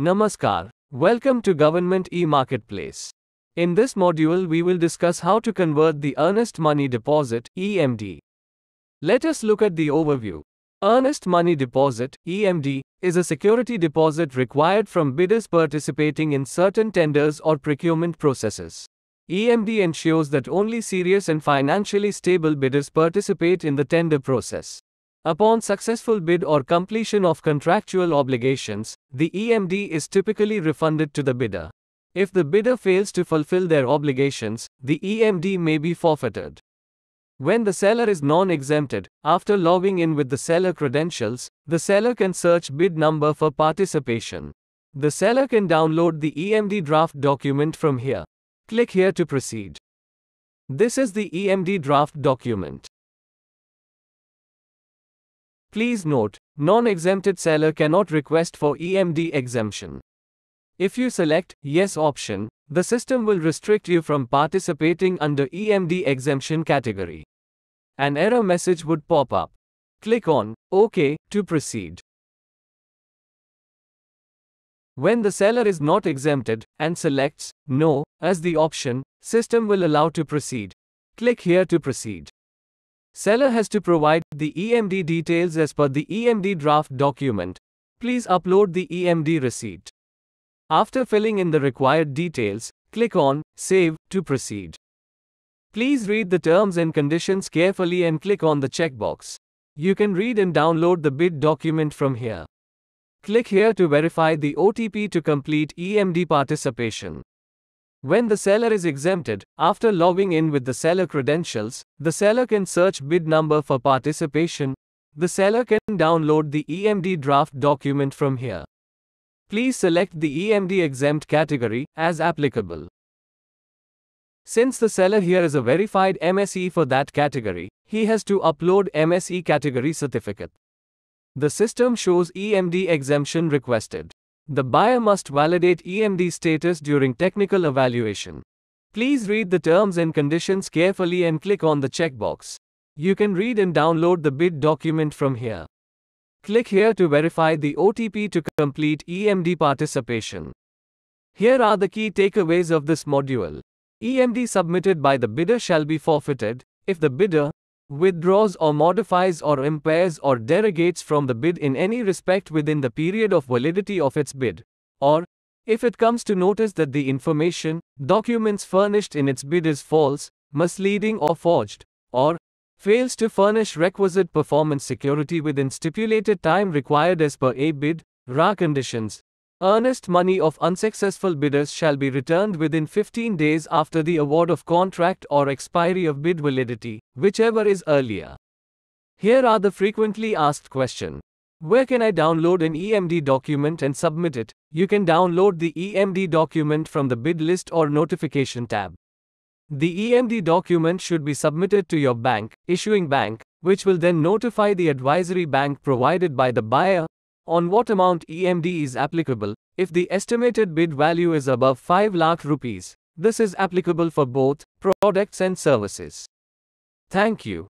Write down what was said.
Namaskar. Welcome to Government e-Marketplace. In this module we will discuss how to convert the earnest money deposit EMD. Let us look at the overview. Earnest money deposit EMD is a security deposit required from bidders participating in certain tenders or procurement processes. EMD ensures that only serious and financially stable bidders participate in the tender process. Upon successful bid or completion of contractual obligations, the EMD is typically refunded to the bidder. If the bidder fails to fulfill their obligations, the EMD may be forfeited. When the seller is non exempted, after logging in with the seller credentials, the seller can search bid number for participation. The seller can download the EMD draft document from here. Click here to proceed. This is the EMD draft document. Please note, non-exempted seller cannot request for EMD exemption. If you select Yes option, the system will restrict you from participating under EMD exemption category. An error message would pop up. Click on OK to proceed. When the seller is not exempted and selects No as the option, system will allow to proceed. Click here to proceed. Seller has to provide the EMD details as per the EMD draft document. Please upload the EMD receipt. After filling in the required details, click on Save to proceed. Please read the terms and conditions carefully and click on the checkbox. You can read and download the bid document from here. Click here to verify the OTP to complete EMD participation. When the seller is exempted, after logging in with the seller credentials, the seller can search bid number for participation. The seller can download the EMD draft document from here. Please select the EMD exempt category as applicable. Since the seller here is a verified MSE for that category, he has to upload MSE category certificate. The system shows EMD exemption requested. The buyer must validate EMD status during technical evaluation. Please read the terms and conditions carefully and click on the checkbox. You can read and download the bid document from here. Click here to verify the OTP to complete EMD participation. Here are the key takeaways of this module. EMD submitted by the bidder shall be forfeited if the bidder withdraws or modifies or impairs or derogates from the bid in any respect within the period of validity of its bid, or if it comes to notice that the information, documents furnished in its bid is false, misleading, or forged, or fails to furnish requisite performance security within stipulated time required as per a bid, RA conditions, Earnest money of unsuccessful bidders shall be returned within 15 days after the award of contract or expiry of bid validity, whichever is earlier. Here are the frequently asked question. Where can I download an EMD document and submit it? You can download the EMD document from the bid list or notification tab. The EMD document should be submitted to your bank, issuing bank, which will then notify the advisory bank provided by the buyer on what amount EMD is applicable, if the estimated bid value is above 5 lakh rupees, this is applicable for both products and services. Thank you.